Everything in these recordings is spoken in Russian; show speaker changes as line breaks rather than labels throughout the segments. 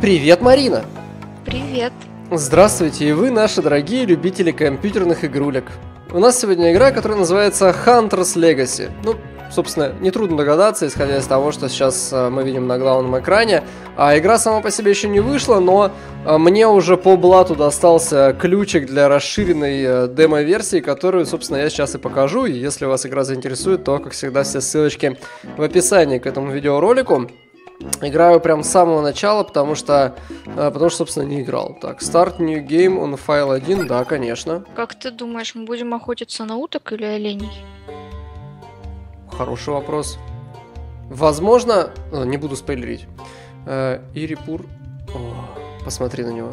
Привет, Марина!
Привет.
Здравствуйте, и вы, наши дорогие любители компьютерных игрулек. У нас сегодня игра, которая называется Hunter's Legacy. Ну, собственно, нетрудно догадаться, исходя из того, что сейчас э, мы видим на главном экране. А игра сама по себе еще не вышла, но э, мне уже по блату достался ключик для расширенной э, демо-версии, которую, собственно, я сейчас и покажу. И если вас игра заинтересует, то, как всегда, все ссылочки в описании к этому видеоролику. Играю прям с самого начала, потому что, э, потому что, собственно, не играл. Так, Start New Game on File 1, да, конечно.
Как ты думаешь, мы будем охотиться на уток или оленей?
Хороший вопрос. Возможно, э, не буду спойлерить. Э, Ирипур, О, посмотри на него.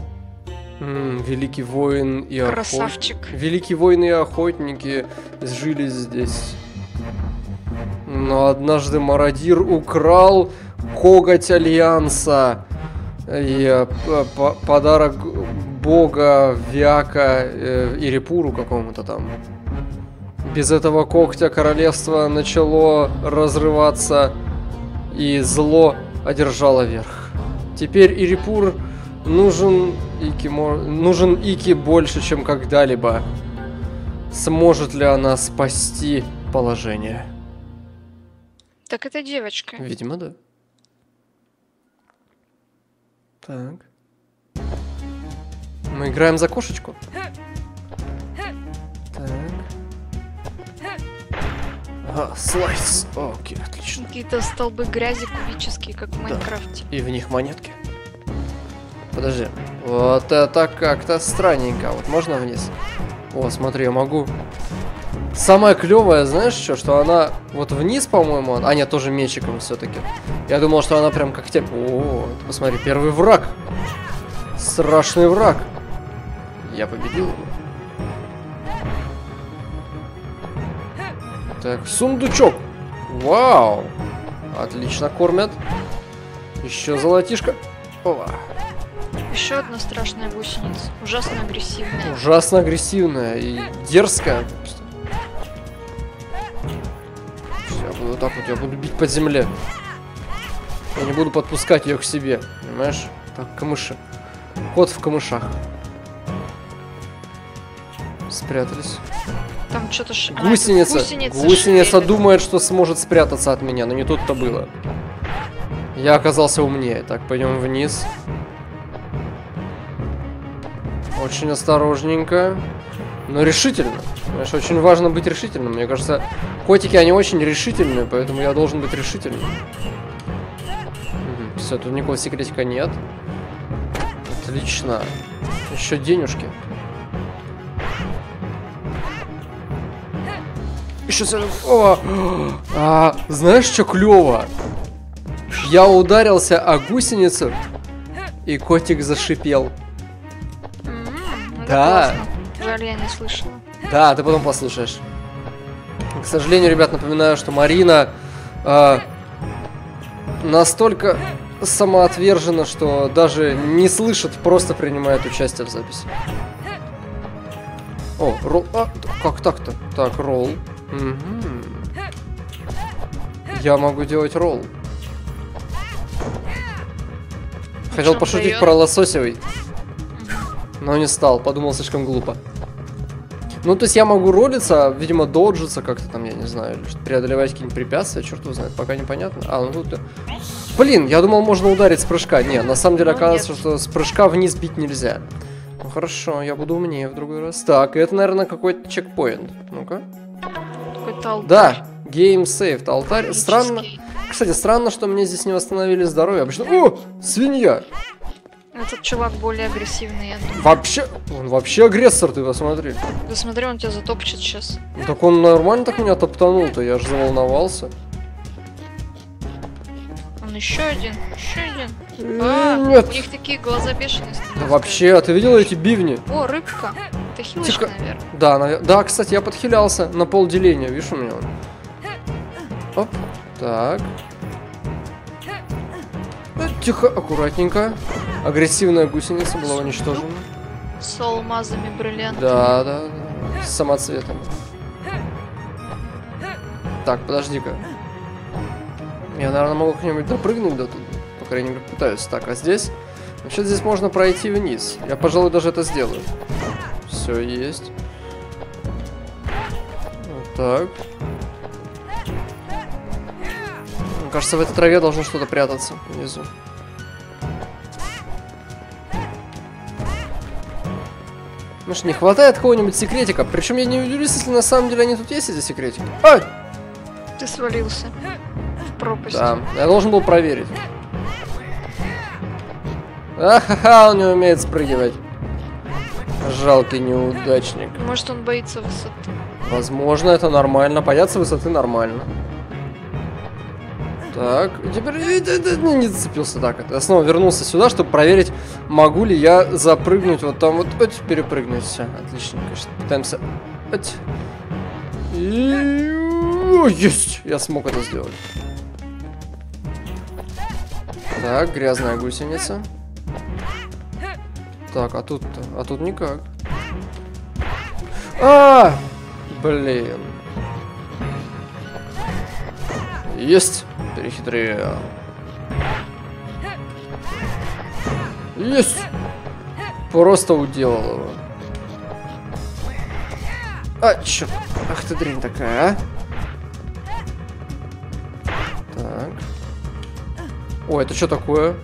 М, великий воин и охотник.
Красавчик.
Великие воины и охотники жили здесь. Но однажды мародир украл коготь Альянса и э, подарок бога Вяка э, Ирипуру какому-то там. Без этого когтя королевство начало разрываться, и зло одержало верх. Теперь Ирипур нужен Ики, нужен Ики больше, чем когда-либо. Сможет ли она спасти положение?
Так это девочка.
Видимо, да. Так. Мы играем за кошечку. Так. Ага, слайс. Окей, отлично.
Какие-то столбы грязи кубические, как в Майнкрафте.
И в них монетки. Подожди. Вот это как-то странненько. Вот можно вниз? О, смотри, я могу. Самое клевое, знаешь что, что она вот вниз, по-моему, а нет, тоже мечиком все-таки. Я думал, что она прям как те. О, посмотри, первый враг. Страшный враг. Я победил. Так, сундучок. Вау. Отлично кормят. Еще золотишко. Опа.
Еще одна страшная гусеница. Ужасно агрессивная.
Ужасно агрессивная и дерзкая. Я буду вот так вот, я буду бить по земле. Я не буду подпускать ее к себе, понимаешь? Так, камыши. Кот в камышах. Спрятались.
Там что-то ш... а,
Гусеница.
гусеница,
Гусеница
шевелит.
думает, что сможет спрятаться от меня, но не тут-то было. Я оказался умнее. Так, пойдем вниз. Очень осторожненько. Но решительно. Знаешь, очень важно быть решительным. Мне кажется, котики, они очень решительные, поэтому я должен быть решительным. Все, тут никакого секретика нет. Отлично. Еще денежки. Еще О! А, знаешь, что клево? Я ударился о гусеницу, и котик зашипел. Да.
Жаль, я не слышала.
Да, ты потом послушаешь. К сожалению, ребят, напоминаю, что Марина а, настолько самоотвержена, что даже не слышит, просто принимает участие в записи. О, ролл. А, как так-то? Так, ролл. Мгм. Я могу делать ролл. Хотел пошутить про лососевый, но не стал, подумал слишком глупо. Ну, то есть я могу ролиться, видимо, доджиться как-то там, я не знаю, преодолевать какие-нибудь препятствия, черт его знает, пока непонятно. А, ну тут... Блин, я думал, можно ударить с прыжка. Не, на самом деле
Ну,
оказывается,
нет.
что с прыжка вниз бить нельзя. Ну хорошо, я буду умнее в другой раз. Так, это, наверное, какой-то чекпоинт. Ну-ка.
Какой-то алтарь.
Да, game saved, алтарь. Странно. Кстати, странно, что мне здесь не восстановили здоровье. Обычно... О, свинья!
Этот чувак более агрессивный, я думаю.
Вообще, он вообще агрессор, ты посмотри.
Да смотри, он тебя затопчет сейчас.
Ну, Так он нормально так меня топтанул-то, я же заволновался.
Он еще один, еще один. А,
Нет.
у них такие глаза бешеные
Да вообще, а ты видел эти бивни?
О, рыбка. Это хилочка,
Тихо.
наверное.
Да, навер- да, кстати, я подхилялся на полделения, видишь у меня он. Оп, так. Э, Тихо, аккуратненько. Агрессивная гусеница была уничтожена.
С алмазами, бриллиантами.
Да, да, да. С самоцветом. Так, подожди-ка. Я, наверное, могу как-нибудь допрыгнуть до туда. По крайней мере, пытаюсь. Так, а здесь? Вообще здесь можно пройти вниз. Я, пожалуй, даже это сделаю. Все есть. Вот так. Мне кажется, в этой траве должно что-то прятаться внизу. Может, не хватает какого-нибудь секретика? Причем я не удивлюсь, если на самом деле они тут есть, эти секретики. Ай!
Ты свалился в пропасть.
Да, я должен был проверить. Ахаха, он не умеет спрыгивать. Жалкий неудачник.
Может, он боится высоты.
Возможно, это нормально. Бояться высоты нормально. Так, теперь э, не, зацепился так. Я снова вернулся сюда, чтобы проверить, могу ли я запрыгнуть вот там вот. Ать, перепрыгнуть. Все, отлично, конечно. Пытаемся. Ать. И... О, Есть! Я смог это сделать. Так, грязная гусеница. Так, а тут а тут никак. А! Блин. Есть! Перехитрил. Есть! Просто уделал его. А, чё? Ах ты дрянь такая, а? Так. О, это что такое?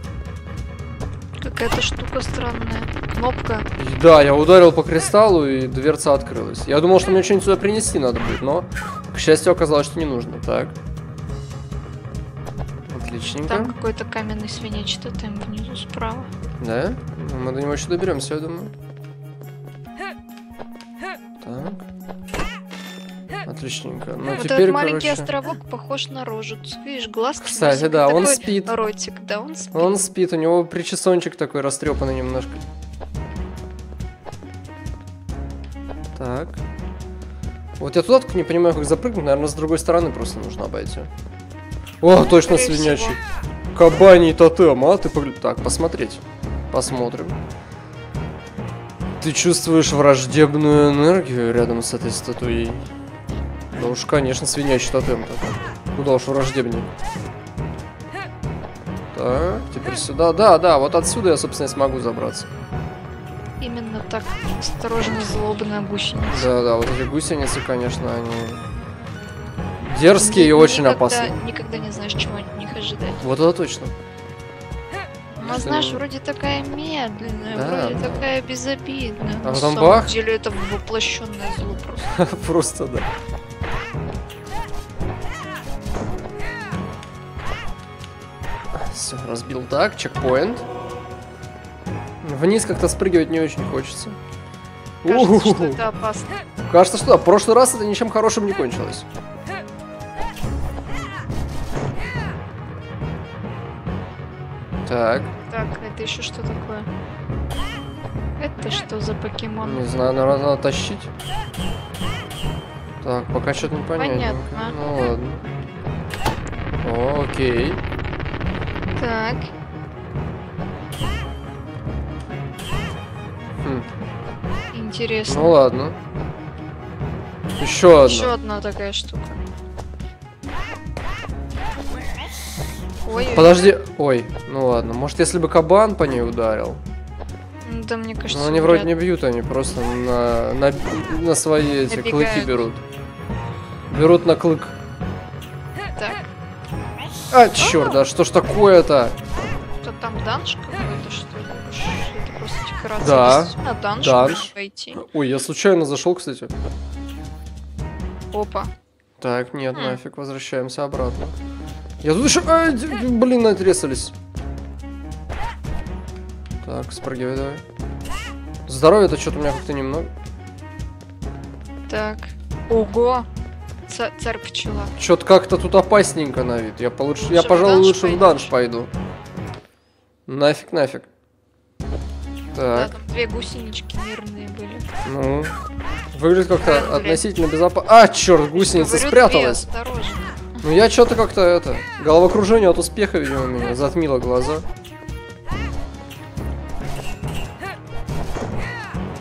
Какая-то штука странная. Кнопка.
Да, я ударил по кристаллу, и дверца открылась. Я думал, что мне что-нибудь сюда принести надо будет, но, к счастью, оказалось, что не нужно. Так. Отличненько.
Там какой-то каменный свинечный тем внизу справа.
Да? Мы до него еще доберемся, я думаю. Так. Отличненько. Ну,
вот
теперь,
этот маленький
короче...
островок похож на рожицу. Видишь, глазки.
Кстати, да, он спит.
Ротик, да, он спит.
Он спит, у него причесончик такой растрепанный немножко. Так. Вот я туда только не понимаю, как запрыгнуть. Наверное, с другой стороны просто нужно обойти. О, точно свинячий. Кабаний тотем, а? Ты погля- Так, посмотреть. Посмотрим. Ты чувствуешь враждебную энергию рядом с этой статуей? Да уж, конечно, свинячий тотем -то. Куда уж враждебнее. Так, теперь сюда. Да, да, вот отсюда я, собственно, и смогу забраться.
Именно так. Осторожно, злобная гусеница.
Да, да, вот эти гусеницы, конечно, они дерзкие и очень
никогда-
опасные.
Никогда не знаешь, чего от них ожидать.
Вот это точно.
Она,
Что
знаешь, вроде такая медленная,
Да,
вроде
да.
такая безобидная.
А
На
потом
самом
бах.
деле это воплощенное зло просто.
Просто да. Все, разбил так, чекпоинт. Вниз как-то спрыгивать не очень хочется.
Кажется, что это опасно.
Кажется, что да, в прошлый раз это ничем хорошим не кончилось. Так,
Так, это еще что такое? Это что за покемон?
не знаю, наверное, надо тащить. Так, пока что-то непонятно.
Понятно.
Ну ладно. О, окей.
Так,
Хм,
интересно.
ну ладно. Еще
Еще
одна.
одна такая штука. Ой,
Подожди. Ой, ну ладно. Может, если бы кабан по ней ударил?
ну да мне кажется.
Ну, они вроде не бьют, они просто на, на, на свои эти клыки
Набегают.
берут. Берут на клык.
Так,
А, черт, да что ж такое-то?
то там данж какой-то, что ли? Это просто декорация.
Да,
Действительно, данж,
данж. Ой, я случайно зашел, кстати.
Опа.
Так, нет,
Хм.
нафиг, возвращаемся обратно. Я тут еще... Д- блин, отрезались. Так, спрыгивай давай. Здоровья-то что-то у меня как-то немного.
Так. Ого! Ца- царь пчела.
Что-то как-то тут опасненько на вид. Я, получше, я пожалуй, лучше в данж пойду. Нафиг, нафиг.
Да,
Так,
там две гусенички мирные были.
ну... Выглядит как-то относительно безопасно. А, черт, гусеница
Говорю,
спряталась.
две, осторожно.
Ну я что-то как-то это... Головокружение от успеха, видимо, меня затмило глаза.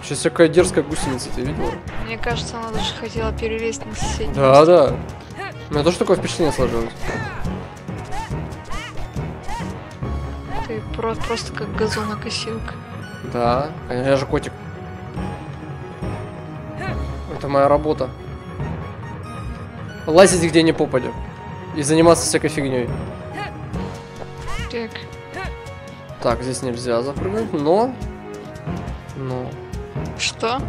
Сейчас какая дерзкая гусеница, ты видела?
Мне кажется, она даже хотела перелезть на соседний
Да, да. У меня тоже такое впечатление сложилось.
Ты про- просто как газонокосилка.
Да, конечно, я же котик. Это моя работа. Лазить где не попадя. И заниматься всякой фигней.
Так,
Так, здесь нельзя запрыгнуть, но... Но...
что?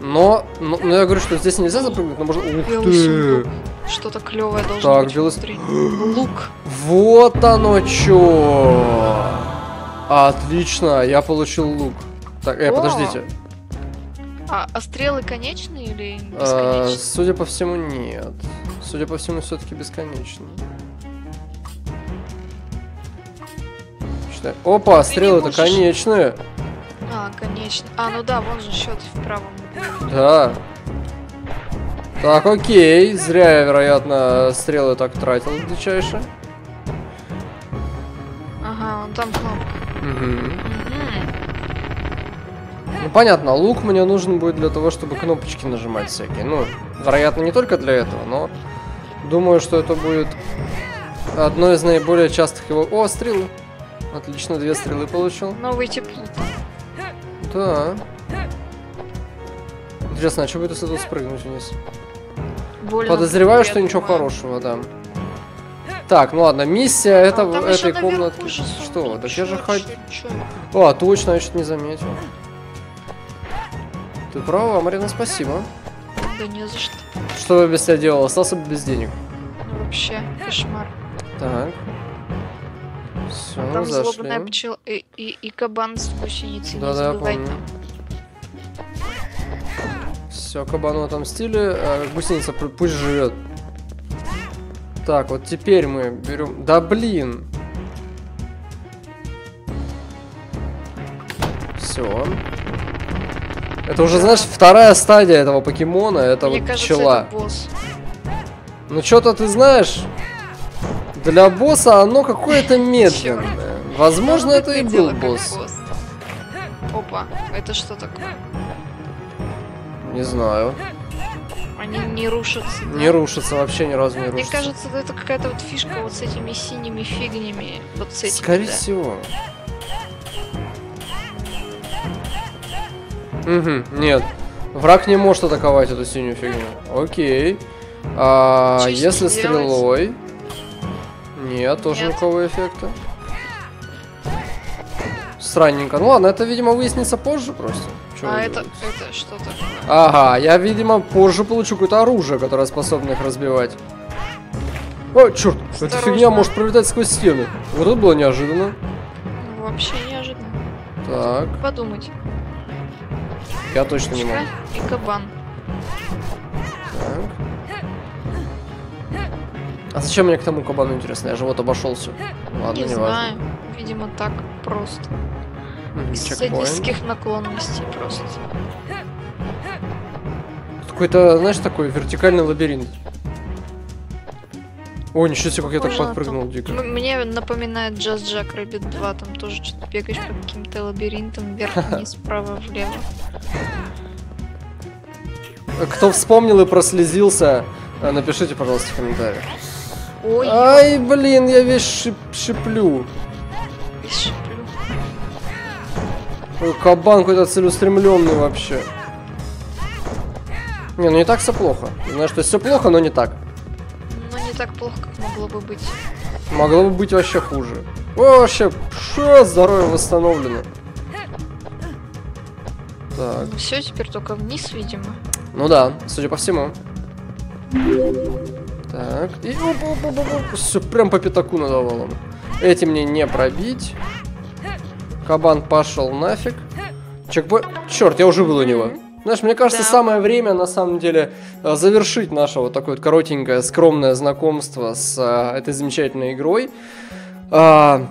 Но, но, но я говорю, что здесь нельзя запрыгнуть, но можно... Ух ты!
Что-то клевое должно
Так,
быть
белый-
внутри. Лук.
Вот оно чё! Отлично, я получил лук. Так, э,
О!
подождите.
А, а стрелы конечные или
А,
бесконечные?
судя по всему, нет. Судя по всему, все-таки бесконечно. Считай. Опа, стрелы-то
можешь-
конечные.
А, конечно. А, ну да, вон же счет в правом. углу.
Да. Так, окей. Зря я, вероятно, стрелы так тратил дичайше.
Ага, вон там кнопка.
Мгм.
Мгм.
Ну, понятно, лук мне нужен будет для того, чтобы кнопочки нажимать всякие. Ну, вероятно, не только для этого, но думаю, что это будет одно из наиболее частых его... О, стрелы. Отлично, две стрелы получил.
Новый тепло.
Да. Интересно, а что будет, если тут спрыгнуть вниз?
Больно
Подозреваю, что ничего
думаю.
хорошего, да. Так, ну ладно, миссия это,
А, там
этой комнатки. Что? Так я же хоть... О, а, точно, я что-то не заметил. Ты права, Марина, спасибо.
Да не за что.
Что бы без тебя делал? Остался бы без денег.
Ну, вообще, кошмар.
Так. Все,
Там
зашли.
злобная пчела и, и, и кабан с гусеницей. не
Да-да, я помню.
там.
Все, кабану отомстили, а гусеница пу- пусть живет. Так, вот теперь мы берем. Да блин! Все. Это уже, знаешь, вторая стадия этого покемона, это
Мне
вот
кажется,
пчела.
это босс.
Ну что-то ты знаешь, для босса оно какое-то медленное. Возможно,
Ну,
это и был босс.
Опа, это что такое?
Не знаю.
Они не рушатся. да?
Не рушится, вообще ни разу не
Мне
рушится.
кажется, это какая-то вот фишка вот с этими синими фигнями. Вот с этими,
Скорее
да.
всего. Угу, нет. Враг не может атаковать эту синюю фигню. Окей. А если стрелой? Нет, тоже
Нет.
никакого эффекта. Странненько. Ну ладно, это, видимо, выяснится позже просто. Чё
А это,
делаете?
это что такое?
Ага, я, видимо, позже получу какое-то оружие, которое способно их разбивать. О, черт, эта фигня может пролетать сквозь стены. Вот это было неожиданно.
Вообще неожиданно.
Так,
Подумать.
Я точно не могу.
И кабан.
Так. А зачем мне к тому кабану интересно? Я же вот обошел все. Ладно,
не
не
знаю. Видимо, так просто.
важно.
Из садистских наклонностей просто.
Какой-то, знаешь, такой вертикальный лабиринт. О, ничего себе, как я так подпрыгнул дико.
М- Мне напоминает Just Jack Rabbit 2, там тоже что-то бегаешь по каким-то лабиринтам, вверх-вниз, вправо-влево.
Кто вспомнил и прослезился, э, напишите, пожалуйста, в комментариях.
Ой,
Ай, блин, я весь шип- шиплю.
я шиплю.
Ой, Кабан какой-то целеустремленный вообще. Не, ну не так все плохо. Знаешь, что все плохо, но не так.
Так плохо, как могло бы быть.
Могло бы быть вообще хуже. О, вообще, ше, здоровье восстановлено. Так,
Ну все, теперь только вниз, видимо.
ну да, судя по всему. Так, и все прям по пятаку надавал он. Эти мне не пробить. Кабан пошел нафиг. Чекпоинт. Черт, я уже был у него. Знаешь, мне кажется,
Да.
самое время, на самом деле, э, завершить наше вот такое вот коротенькое, скромное знакомство с э, этой замечательной игрой. А,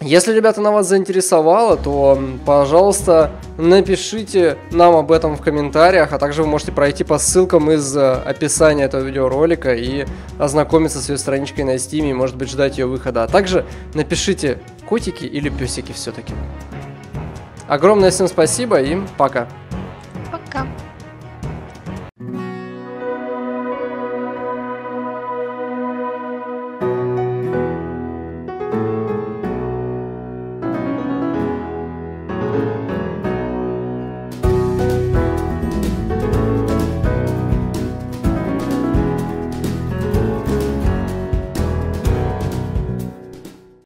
Если, ребята, на вас заинтересовало, то, пожалуйста, напишите нам об этом в комментариях, а также вы можете пройти по ссылкам из э, описания этого видеоролика и ознакомиться с ее страничкой на Steam и, может быть, ждать ее выхода. А также напишите, котики или песики все-таки. Огромное всем спасибо и.
Пока.